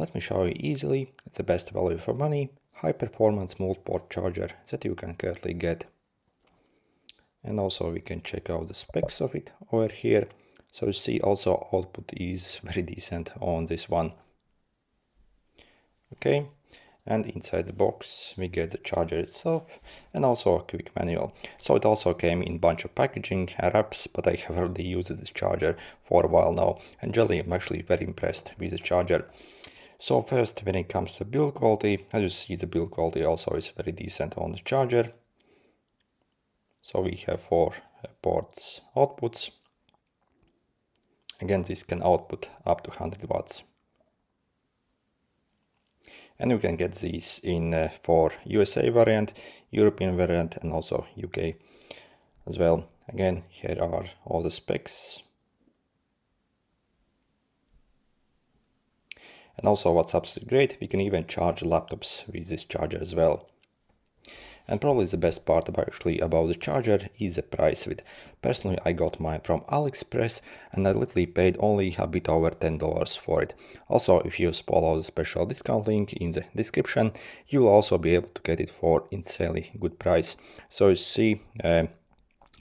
Let me show you easily, it's the best value for money, high performance multi-port charger that you can currently get. And also we can check out the specs of it over here. So you see also output is very decent on this one. Okay, and inside the box we get the charger itself and also a quick manual. So it also came in bunch of packaging wraps, but I have already used this charger for a while now and generally I'm actually very impressed with the charger. So first when it comes to build quality, as you see the build quality also is very decent on the charger. So we have four ports outputs. Again this can output up to 100 watts and you can get these in uh, for USA variant, European variant and also UK as well. Again, here are all the specs. And also what's absolutely great, we can even charge laptops with this charger as well. And probably the best part about actually about the charger is the price of it. Personally, I got mine from AliExpress and I literally paid only a bit over $10 for it. Also, if you follow the special discount link in the description, you will also be able to get it for insanely good price. So you see, uh,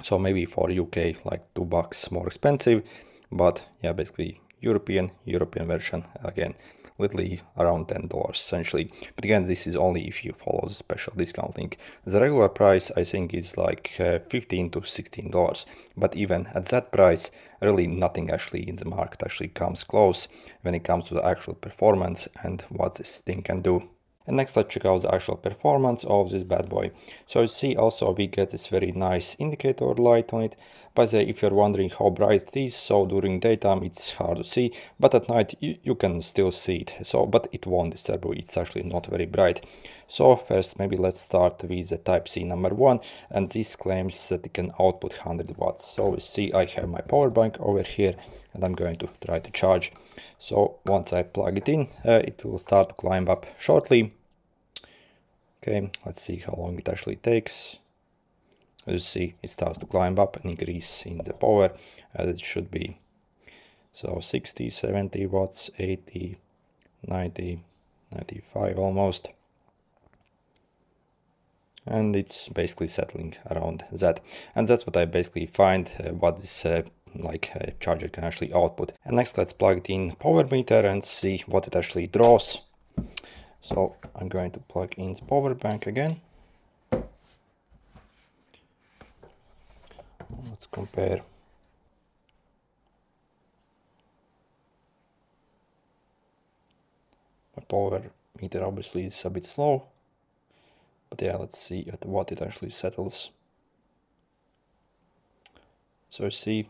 so maybe for UK like two bucks more expensive, but yeah, basically European, European version again literally around $10 essentially. But again, this is only if you follow the special discount link. The regular price I think is like uh, 15 to $16. But even at that price, really nothing actually in the market actually comes close when it comes to the actual performance and what this thing can do. And next let's check out the actual performance of this bad boy. So you see also we get this very nice indicator light on it. By the way, if you're wondering how bright it is, so during daytime it's hard to see, but at night you, you can still see it. So, but it won't disturb you, it's actually not very bright. So first maybe let's start with the Type-C number one, and this claims that it can output 100 watts. So you see I have my power bank over here, and I'm going to try to charge. So once I plug it in, uh, it will start to climb up shortly. Okay, let's see how long it actually takes. As you see, it starts to climb up and increase in the power as it should be. So 60, 70 watts, 80, 90, 95 almost. And it's basically settling around that. And that's what I basically find uh, what this uh, like uh, charger can actually output. And next let's plug it in power meter and see what it actually draws. So I'm going to plug in the power bank again. Let's compare. My power meter obviously is a bit slow, but yeah, let's see at what it actually settles. So see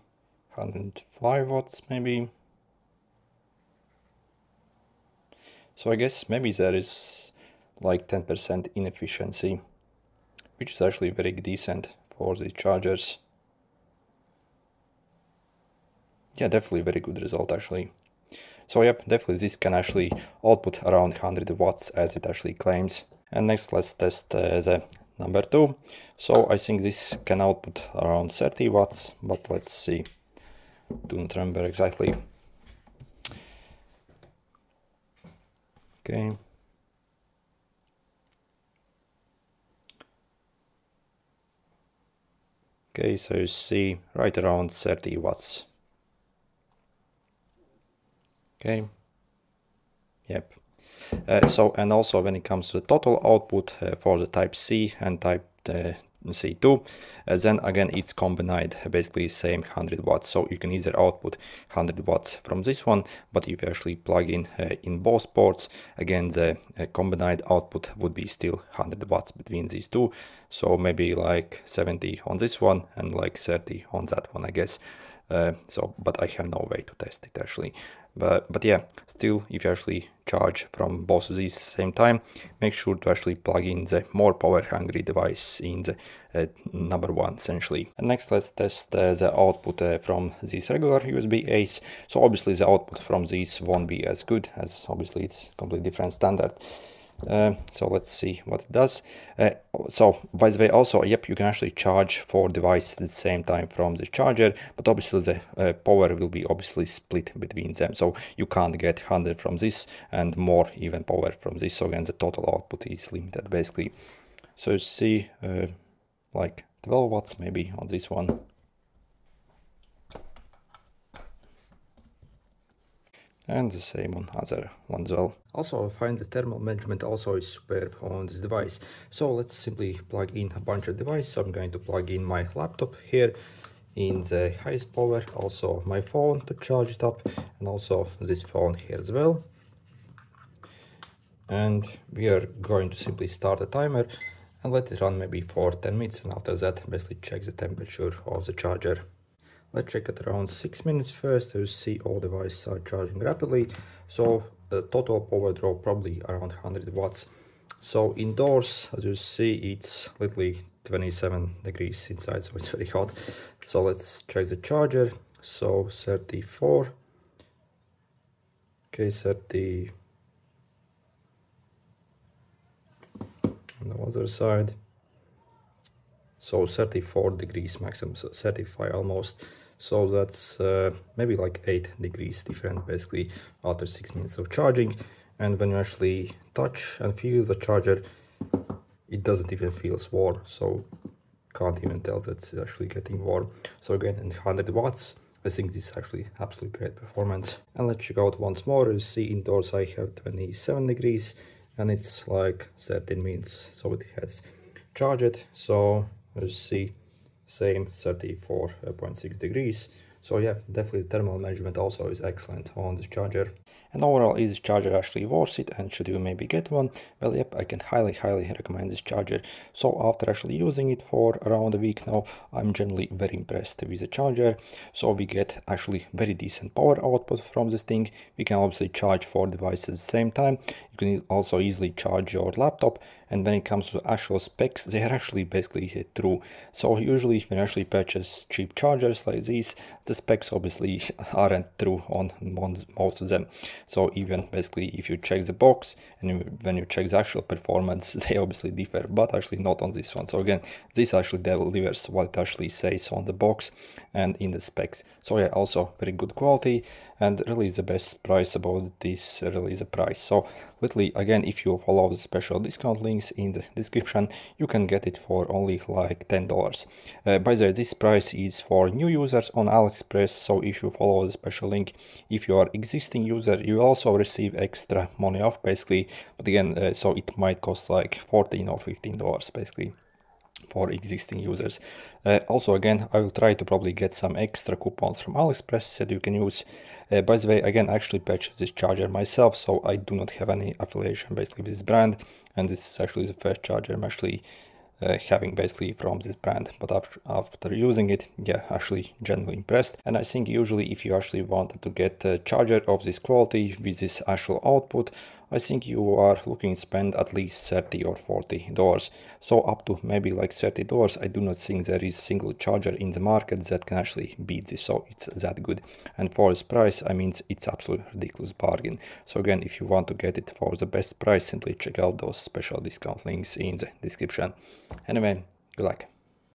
105 watts maybe So I guess maybe there is like 10% inefficiency, which is actually very decent for the chargers. Yeah, definitely very good result actually. So yep, definitely this can actually output around 100 watts as it actually claims. And next let's test uh, the number two. So I think this can output around 30 watts, but let's see. Don't remember exactly. Okay. Okay, so you see right around 30 watts. Okay. Yep. Uh, so, and also when it comes to the total output uh, for the type C and type uh, C2 uh, then again it's combined basically same 100 watts. So you can either output 100 watts from this one but if you actually plug in uh, in both ports again the uh, combined output would be still 100 watts between these two. So maybe like 70 on this one and like 30 on that one I guess. Uh, so but I have no way to test it actually but but yeah still if you actually charge from both of these same time make sure to actually plug in the more power hungry device in the uh, number one essentially. And next let's test uh, the output uh, from these regular USB A's so obviously the output from these won't be as good as obviously it's completely different standard uh, so let's see what it does. Uh, so by the way also yep you can actually charge four devices at the same time from the charger but obviously the uh, power will be obviously split between them. So you can't get 100 from this and more even power from this. So again the total output is limited basically. So you see uh, like 12 watts maybe on this one and the same on other ones well. Also I find the thermal management also is superb on this device. So let's simply plug in a bunch of devices. So I'm going to plug in my laptop here in the highest power, also my phone to charge it up and also this phone here as well. And we are going to simply start a timer and let it run maybe for 10 minutes and after that basically check the temperature of the charger. Let's check it around 6 minutes first to see all devices are charging rapidly. So the total power draw probably around 100 watts. So indoors, as you see, it's literally 27 degrees inside, so it's very hot. So let's check the charger. So 34. Okay, 30. On the other side. So 34 degrees maximum, so 35 almost so that's uh, maybe like 8 degrees different basically after 6 minutes of charging. And when you actually touch and feel the charger it doesn't even feel warm so can't even tell that it's actually getting warm. So again 100 watts I think this is actually absolutely great performance. And let's check out once more. You see indoors I have 27 degrees and it's like 13 minutes. So it has charged. So you see same 34.6 degrees. So yeah definitely thermal management also is excellent on this charger. And overall is this charger actually worth it? And should you maybe get one? Well yep i can highly highly recommend this charger. So after actually using it for around a week now i'm generally very impressed with the charger. So we get actually very decent power output from this thing. We can obviously charge four devices at the same time. You can also easily charge your laptop and when it comes to actual specs. They are actually basically true so usually when you actually purchase cheap chargers like these the specs obviously aren't true on most of them. So even basically if you check the box and when you check the actual performance they obviously differ but actually not on this one. So again this actually delivers what it actually says on the box and in the specs. So yeah also very good quality and really the best price about this really the price. So literally again if you follow the special discount links in the description. You can get it for only like ten dollars. Uh, by the way this price is for new users on aliexpress so if you follow the special link if you are existing user you also receive extra money off basically. But again uh, so it might cost like 14 or 15 dollars basically for existing users. Uh, also, again, I will try to probably get some extra coupons from AliExpress that you can use. Uh, by the way, again, I actually purchased this charger myself, so I do not have any affiliation basically with this brand, and this is actually the first charger I'm actually uh, having basically from this brand but after, after using it yeah actually generally impressed and I think usually if you actually wanted to get a charger of this quality with this actual output I think you are looking to spend at least 30 or 40 dollars. So up to maybe like 30 dollars I do not think there is single charger in the market that can actually beat this so it's that good. And for this price I mean it's absolutely ridiculous bargain. So again if you want to get it for the best price simply check out those special discount links in the description. Anyway good luck